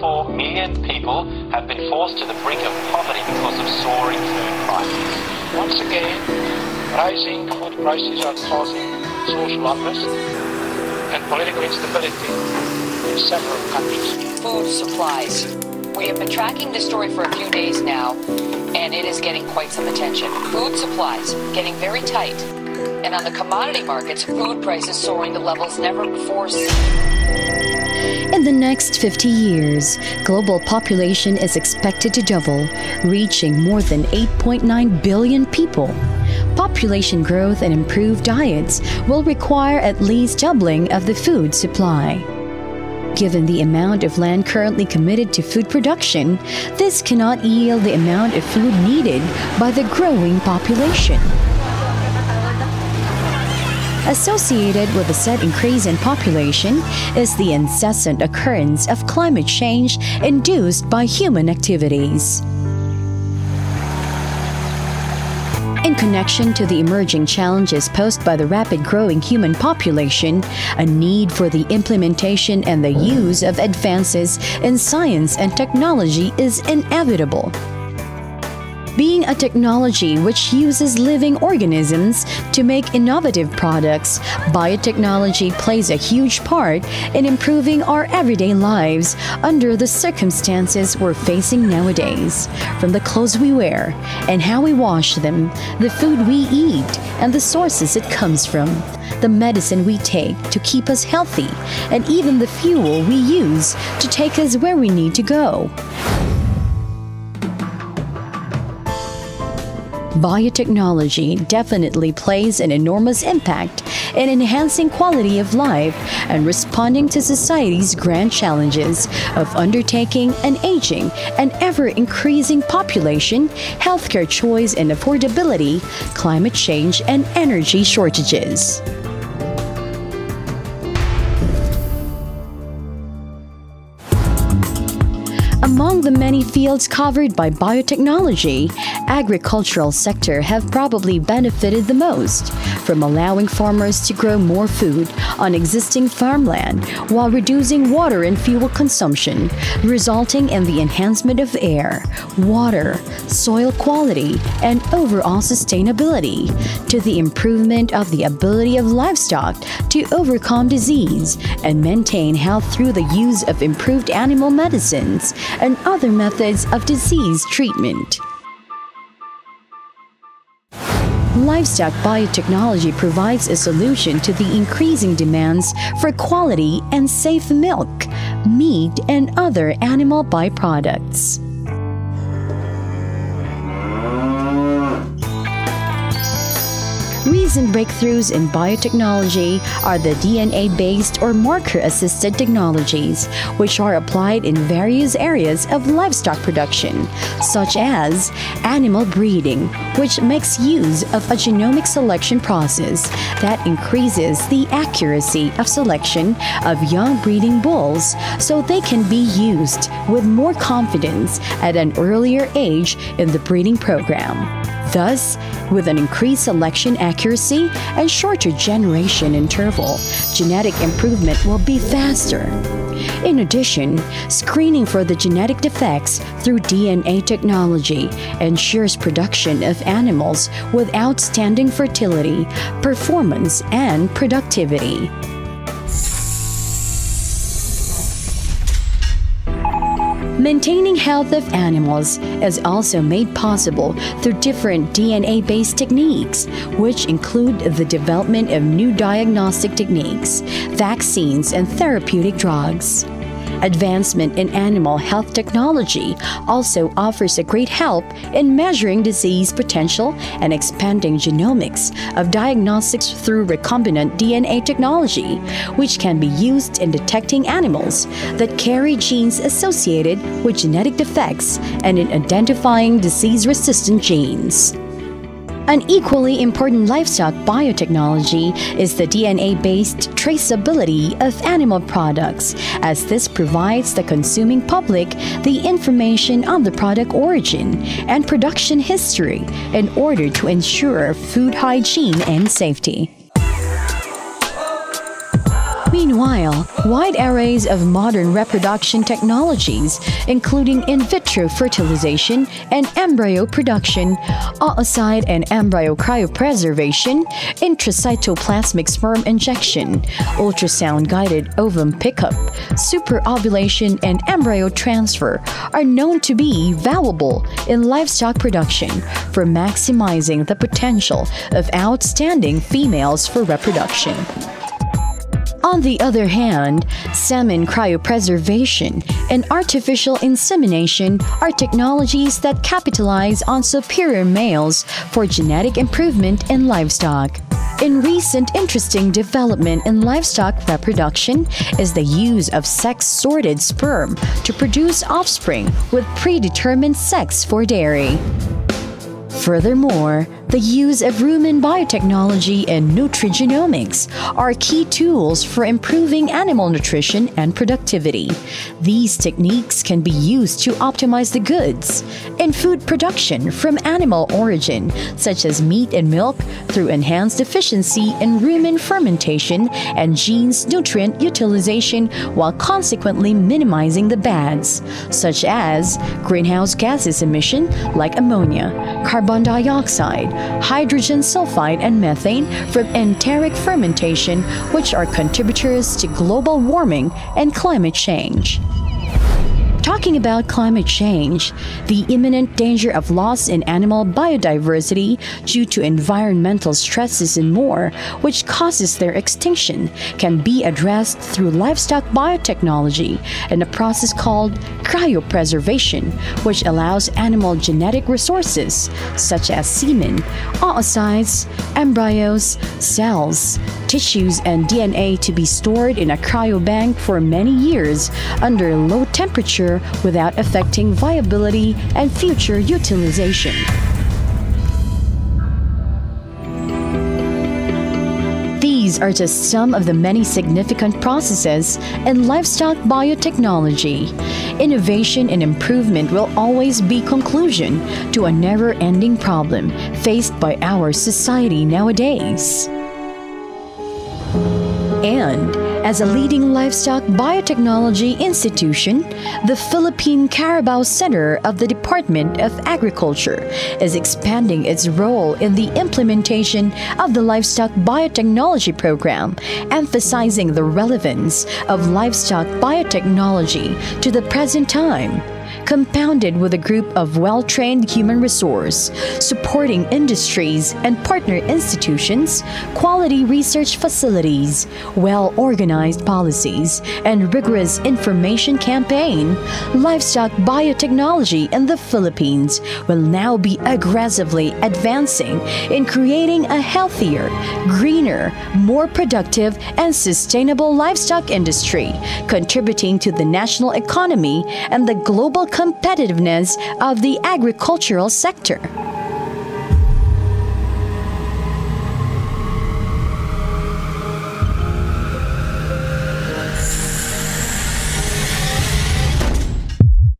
24 million people have been forced to the brink of poverty because of soaring food prices. Once again, rising food prices are causing social unrest and political instability in several countries. Food supplies. We have been tracking this story for a few days now, and it is getting quite some attention. Food supplies getting very tight. And on the commodity markets, food prices soaring to levels never before seen. In the next 50 years, global population is expected to double, reaching more than 8.9 billion people. Population growth and improved diets will require at least doubling of the food supply. Given the amount of land currently committed to food production, this cannot yield the amount of food needed by the growing population. Associated with the said increase in population is the incessant occurrence of climate change induced by human activities. In connection to the emerging challenges posed by the rapid growing human population, a need for the implementation and the use of advances in science and technology is inevitable. Being a technology which uses living organisms to make innovative products, biotechnology plays a huge part in improving our everyday lives under the circumstances we're facing nowadays. From the clothes we wear and how we wash them, the food we eat and the sources it comes from, the medicine we take to keep us healthy, and even the fuel we use to take us where we need to go. Biotechnology definitely plays an enormous impact in enhancing quality of life and responding to society's grand challenges of undertaking an aging and ever increasing population, healthcare choice and affordability, climate change, and energy shortages. Among the many fields covered by biotechnology, agricultural sector have probably benefited the most from allowing farmers to grow more food on existing farmland while reducing water and fuel consumption, resulting in the enhancement of air, water, soil quality, and overall sustainability, to the improvement of the ability of livestock to overcome disease and maintain health through the use of improved animal medicines and other methods of disease treatment. Livestock biotechnology provides a solution to the increasing demands for quality and safe milk, meat, and other animal byproducts. Recent breakthroughs in biotechnology are the DNA based or marker assisted technologies, which are applied in various areas of livestock production, such as animal breeding, which makes use of a genomic selection process that increases the accuracy of selection of young breeding bulls so they can be used with more confidence at an earlier age in the breeding program. Thus, with an increased selection accuracy and shorter generation interval, genetic improvement will be faster. In addition, screening for the genetic defects through DNA technology ensures production of animals with outstanding fertility, performance, and productivity. Maintaining health of animals is also made possible through different DNA based techniques, which include the development of new diagnostic techniques, vaccines, and therapeutic drugs. Advancement in animal health technology also offers a great help in measuring disease potential and expanding genomics of diagnostics through recombinant DNA technology, which can be used in detecting animals that carry genes associated with genetic defects and in identifying disease resistant genes. An equally important livestock biotechnology is the DNA based traceability of animal products, as this provides the consuming public the information on the product origin and production history in order to ensure food hygiene and safety. Meanwhile, wide arrays of modern reproduction technologies, including in vitro fertilization and embryo production, oocyte and embryo cryopreservation, intracytoplasmic sperm injection, ultrasound guided ovum pickup, superovulation, and embryo transfer, are known to be valuable in livestock production for maximizing the potential of outstanding females for reproduction. On the other hand, semen cryopreservation and artificial insemination are technologies that capitalize on superior males for genetic improvement in livestock. In recent interesting development in livestock reproduction is the use of sex-sorted sperm to produce offspring with predetermined sex for dairy. Furthermore, the use of rumen biotechnology and nutrigenomics are key tools for improving animal nutrition and productivity. These techniques can be used to optimize the goods in food production from animal origin, such as meat and milk, through enhanced efficiency in rumen fermentation and genes nutrient utilization while consequently minimizing the bads, such as greenhouse gases emission like ammonia, carbon dioxide, hydrogen sulfide, and methane from enteric fermentation, which are contributors to global warming and climate change. Talking about climate change, the imminent danger of loss in animal biodiversity due to environmental stresses and more, which causes their extinction, can be addressed through livestock biotechnology and a process called cryopreservation, which allows animal genetic resources such as semen, oocytes, embryos, cells, tissues, and DNA to be stored in a cryobank for many years under low temperature without affecting viability and future utilization. These are just some of the many significant processes in livestock biotechnology. Innovation and improvement will always be conclusion to a never-ending problem faced by our society nowadays. And as a leading livestock biotechnology institution, the Philippine Carabao Center of the Department of Agriculture is expanding its role in the implementation of the Livestock Biotechnology Program, emphasizing the relevance of livestock biotechnology to the present time compounded with a group of well trained human resource, supporting industries and partner institutions, quality research facilities, well organized policies, and rigorous information campaign, livestock biotechnology in the Philippines will now be aggressively advancing in creating a healthier, greener, more productive, and sustainable livestock industry, contributing to the national economy and the global competitiveness of the agricultural sector.